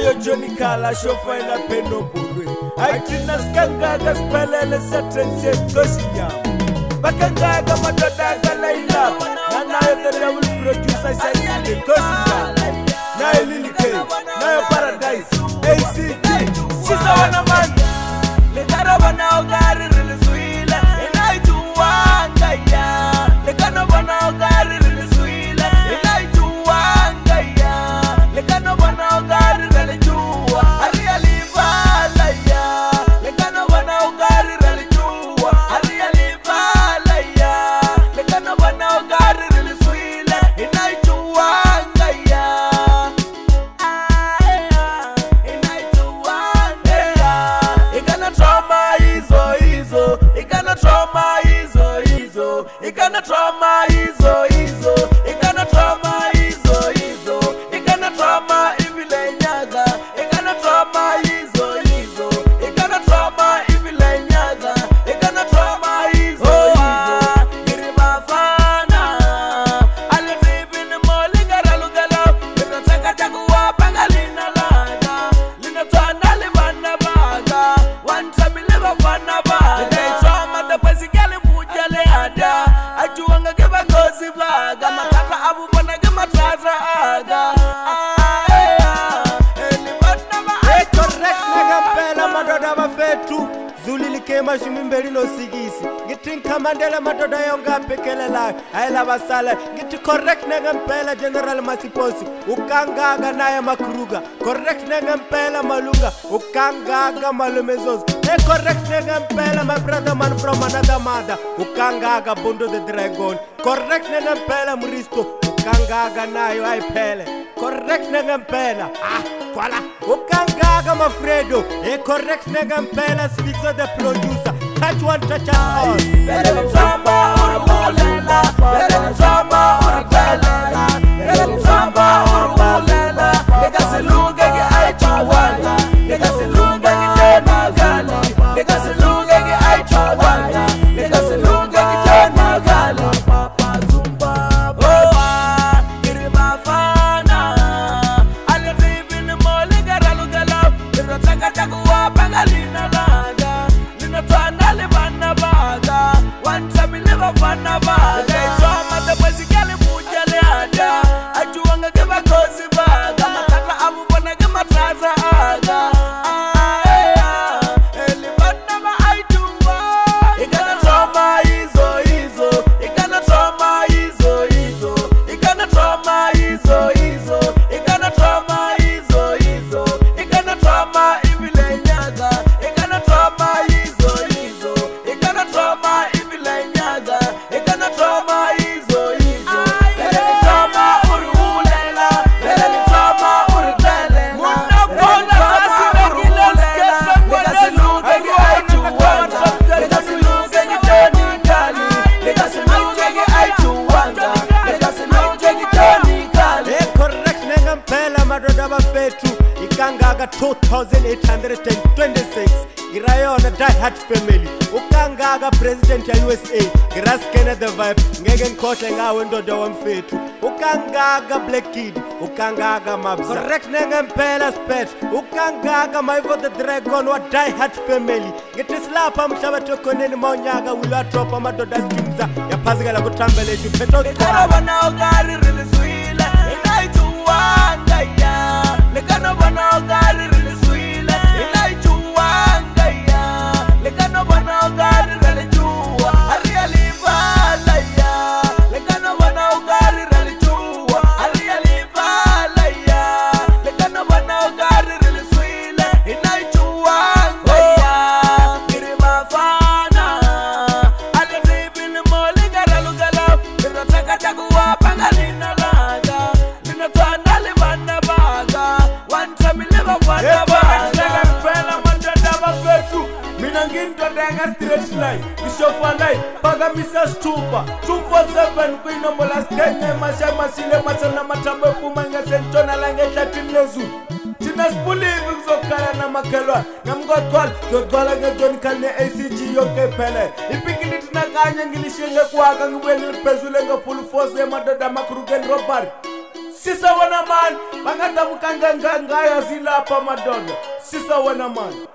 ayo jonikala xofaila penobulwe aitina sikangaka sipelele satrenchekosinyama vakangaka matataka lailapa nanayo tetavuliprodusa xaikosinyama nayo lilike nayo paradise act sisawana mani lekaravanaungari You cannot trauma is Abu Banagama Tatra emashumi mbeli nosikisi ngithi ngikhamandela amadoda yonke aphikelelayo ayelabasala ngithi correct nengempela general masiposi ukangaka naye makruga correct nengempela malunga ukangaka malumezozi e correct nengempela mybrotherman from another mother ukangaka bundo the dragon correct nengempela mristo ukangaka nayo ayiphele correct nengempela ah kwala ukangaka mafredo e eh, correct nengempela sfixe the producer touch one touch all Barnabas. madoda bafethu ikangaka 2826 ngirayona diehard family ukangaka president ya usa ngiraskene the vibe ngeke ngikhohle ngawo indoda wamfethu ukangaka black kid ukangaka mabzorect nengempela spet ukangaka my for the dragon wa diehard family ngithi silapha mhlabathi okhoneni maunyaka wilwatopa amadoda asikimza yaphazikela kuthambeletu phetoaabona ukari rilisile 91 9 ishofa 9 phakamisa sithupa 247 kwinombola sithenye masha masile masana mathambo efuma ngasentshona langehlathini lezulu thina sibulivi kuzokhala namakhelwane namkwagcwala zogcwala ngejoni khali ne-acg yonke iphelele ipikiliti nakanye ngilishinge kwaka ngibuyeniliphezule ngefulu fosi yamadoda amakrugen robary sisawena mani bangadabukangangangayo zilapha madoda sisawena mani